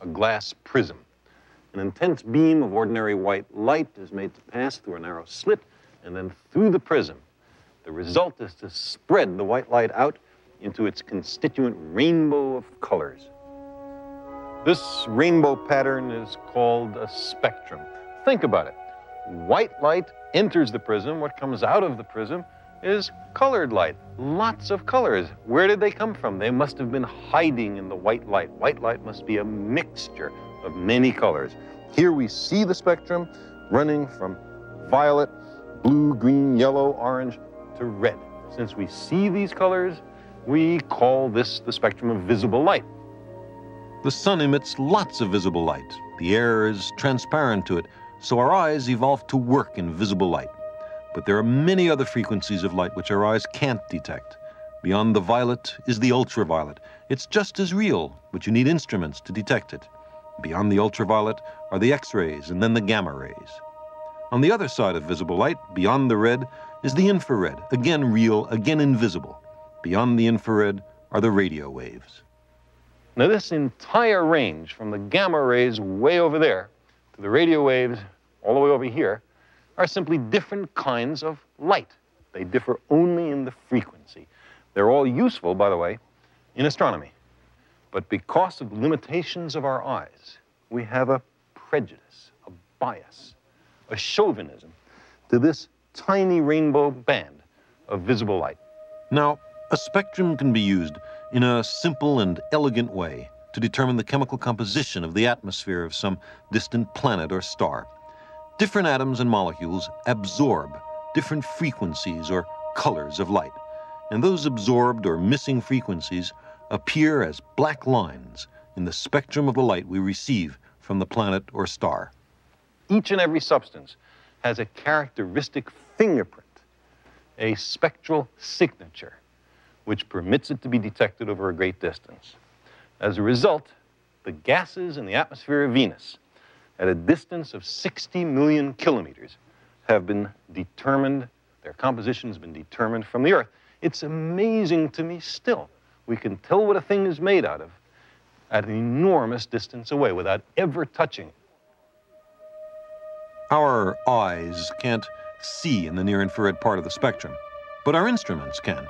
a glass prism. An intense beam of ordinary white light is made to pass through a narrow slit and then through the prism. The result is to spread the white light out into its constituent rainbow of colors. This rainbow pattern is called a spectrum. Think about it. White light enters the prism. What comes out of the prism is colored light. Lots of colors. Where did they come from? They must have been hiding in the white light. White light must be a mixture of many colors. Here we see the spectrum running from violet, blue, green, yellow, orange to red. Since we see these colors, we call this the spectrum of visible light. The sun emits lots of visible light. The air is transparent to it, so our eyes evolved to work in visible light. But there are many other frequencies of light which our eyes can't detect. Beyond the violet is the ultraviolet. It's just as real, but you need instruments to detect it. Beyond the ultraviolet are the X rays and then the gamma rays. On the other side of visible light, beyond the red, is the infrared, again real, again invisible. Beyond the infrared are the radio waves. Now, this entire range from the gamma rays way over there to the radio waves all the way over here are simply hmm. different kinds of light. They differ only in the frequency. They're all useful, by the way, in astronomy. But because of limitations of our eyes, we have a prejudice, a bias, a chauvinism to this tiny rainbow band of visible light. Now, a spectrum can be used in a simple and elegant way to determine the chemical composition of the atmosphere of some distant planet or star. Different atoms and molecules absorb different frequencies or colors of light, and those absorbed or missing frequencies appear as black lines in the spectrum of the light we receive from the planet or star. Each and every substance has a characteristic fingerprint, a spectral signature, which permits it to be detected over a great distance. As a result, the gases in the atmosphere of Venus at a distance of 60 million kilometers have been determined, their composition has been determined from the Earth. It's amazing to me still. We can tell what a thing is made out of at an enormous distance away without ever touching it. Our eyes can't see in the near infrared part of the spectrum, but our instruments can.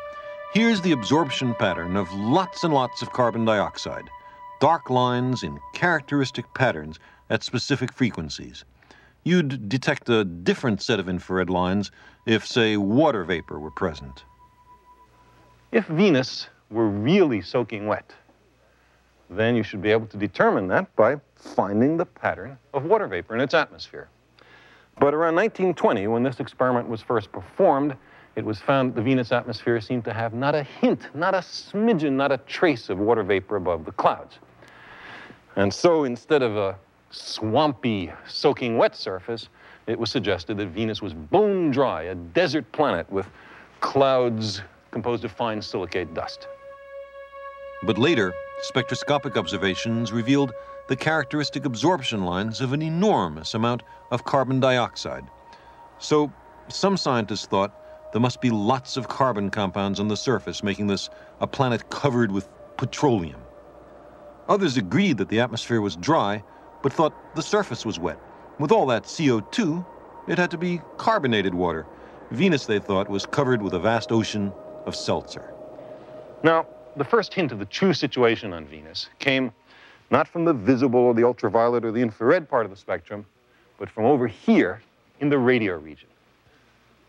Here's the absorption pattern of lots and lots of carbon dioxide, dark lines in characteristic patterns at specific frequencies. You'd detect a different set of infrared lines if, say, water vapor were present. If Venus were really soaking wet, then you should be able to determine that by finding the pattern of water vapor in its atmosphere. But around 1920, when this experiment was first performed, it was found that the Venus atmosphere seemed to have not a hint, not a smidgen, not a trace of water vapor above the clouds. And so instead of a swampy, soaking wet surface, it was suggested that Venus was bone dry, a desert planet with clouds composed of fine silicate dust. But later, spectroscopic observations revealed the characteristic absorption lines of an enormous amount of carbon dioxide. So, some scientists thought there must be lots of carbon compounds on the surface, making this a planet covered with petroleum. Others agreed that the atmosphere was dry but thought the surface was wet. With all that CO2, it had to be carbonated water. Venus, they thought, was covered with a vast ocean of seltzer. Now, the first hint of the true situation on Venus came not from the visible or the ultraviolet or the infrared part of the spectrum, but from over here in the radio region.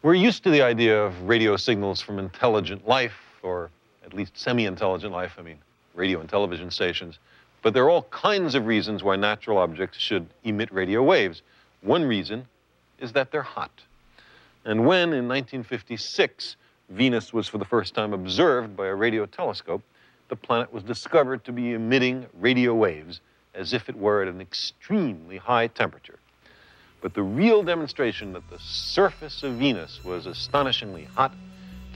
We're used to the idea of radio signals from intelligent life, or at least semi-intelligent life, I mean, radio and television stations, but there are all kinds of reasons why natural objects should emit radio waves. One reason is that they're hot. And when, in 1956, Venus was for the first time observed by a radio telescope, the planet was discovered to be emitting radio waves as if it were at an extremely high temperature. But the real demonstration that the surface of Venus was astonishingly hot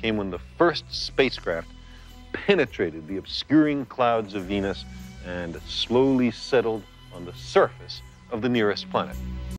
came when the first spacecraft penetrated the obscuring clouds of Venus and slowly settled on the surface of the nearest planet.